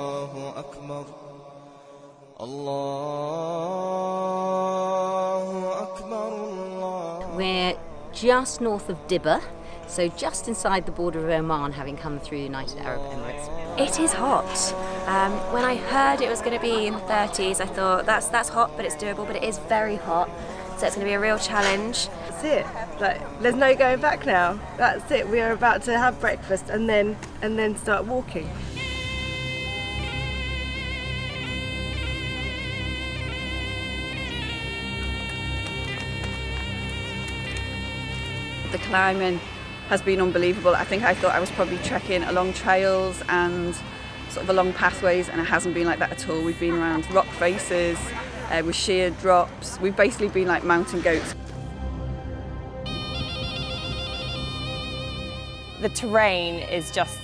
الله أكبر الله أكبر الله We're just north of Dibba so just inside the border of Oman, having come through United Arab Emirates. It is hot. Um, when I heard it was going to be in the 30s, I thought that's that's hot, but it's doable. But it is very hot, so it's going to be a real challenge. That's it. Like, there's no going back now. That's it. We are about to have breakfast and then and then start walking. The climbing has been unbelievable. I think I thought I was probably trekking along trails and sort of along pathways and it hasn't been like that at all. We've been around rock faces, uh, with sheer drops. We've basically been like mountain goats. The terrain is just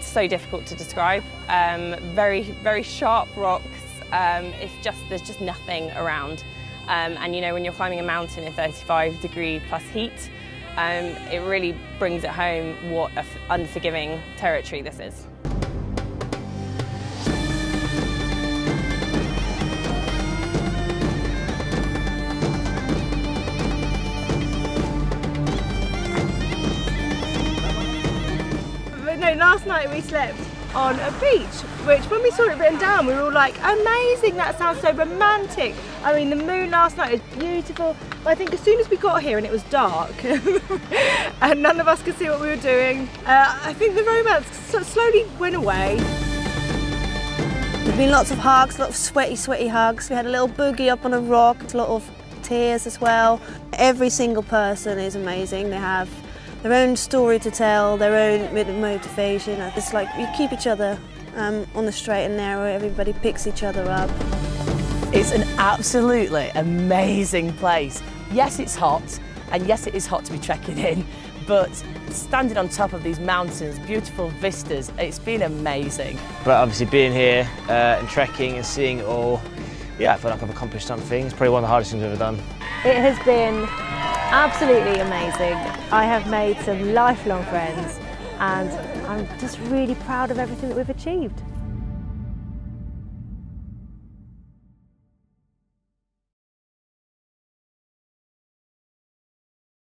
so difficult to describe. Um, very, very sharp rocks. Um, it's just there's just nothing around. Um, and you know when you're climbing a mountain in 35 degree plus heat, um, it really brings it home what unforgiving territory this is. Last night we slept on a beach, which when we saw it written down, we were all like, amazing, that sounds so romantic. I mean, the moon last night was beautiful. But I think as soon as we got here and it was dark and none of us could see what we were doing, uh, I think the romance slowly went away. There've been lots of hugs, a lot of sweaty, sweaty hugs. We had a little boogie up on a rock, a lot of tears as well. Every single person is amazing. They have their own story to tell, their own mo- motivation. It's like you keep each other um, on the straight and narrow. Everybody picks each other up. It's an absolutely amazing place. Yes, it's hot, and yes, it is hot to be trekking in, but standing on top of these mountains, beautiful vistas, it's been amazing. But obviously being here uh, and trekking and seeing it all, yeah, I feel like I've accomplished something. It's probably one of the hardest things I've ever done. It has been absolutely amazing. I have made some lifelong friends and I'm just really proud of everything that we've achieved.